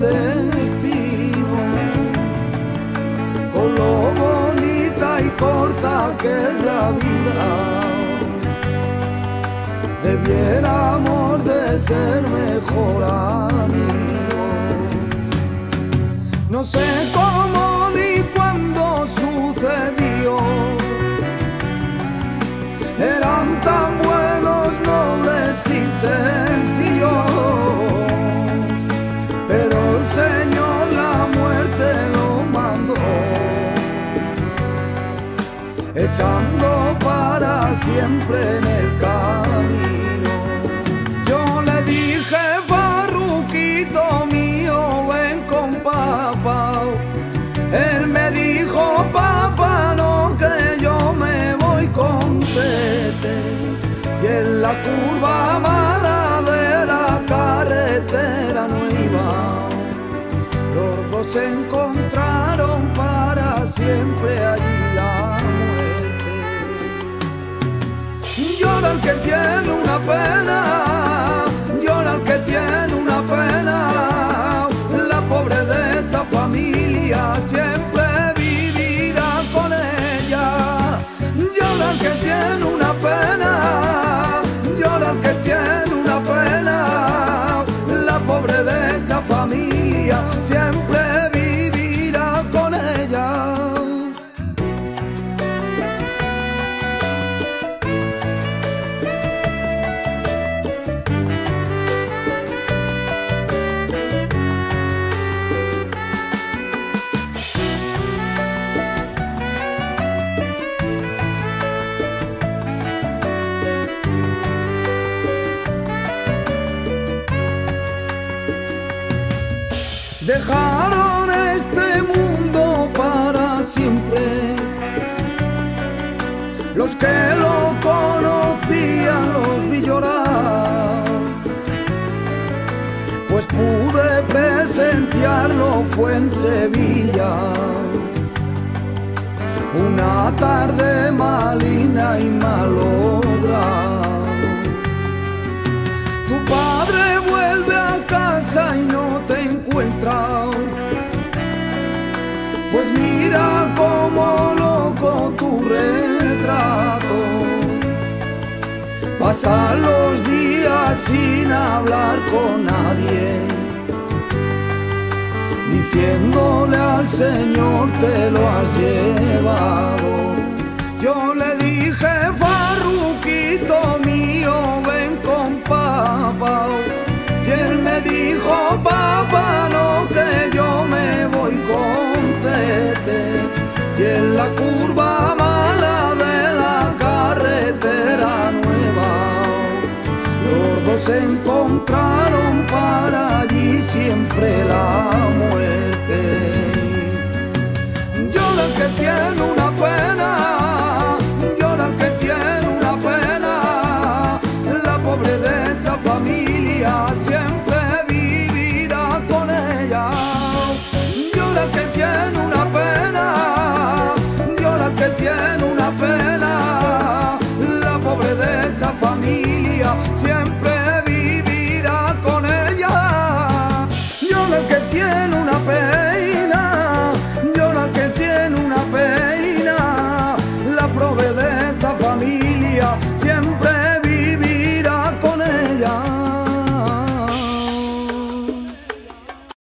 destino, con lo bonita y corta que es la vida. Debiéramos de ser mejor amigos. No sé cómo ni cuándo sucedió. Eran tan echando para siempre en el camino. Yo le dije, Farruquito mío, ven con papá. Él me dijo, papá, no, que yo me voy con Tete. Y en la curva mala de la carretera iba. Los dos se encontraron para siempre allí el que tiene Dejaron este mundo para siempre. Los que lo conocían los vi llorar. Pues pude presenciarlo, fue en Sevilla. Una tarde malina y malograda. Mira como loco tu retrato. Pasan los días sin hablar con nadie. Diciéndole al Señor te lo has llevado. se encontraron para allí siempre la muerte. Llora el que tiene una pena, llora el que tiene una pena, la pobre de esa familia siempre vivirá con ella. Llora el que tiene una pena, llora el que tiene